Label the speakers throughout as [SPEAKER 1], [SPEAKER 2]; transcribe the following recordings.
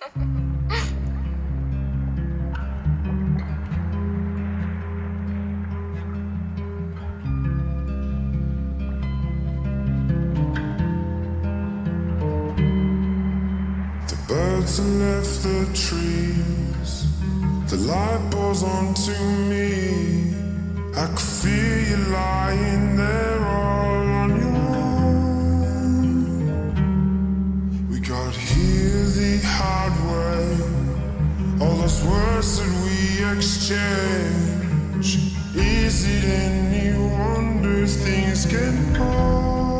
[SPEAKER 1] The birds have left the trees. The light pours onto me. I could feel you lying there all exchange. Is it any wonder things can go?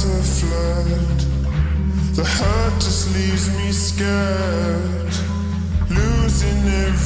[SPEAKER 1] so flat. The hurt just leaves me scared, losing everything.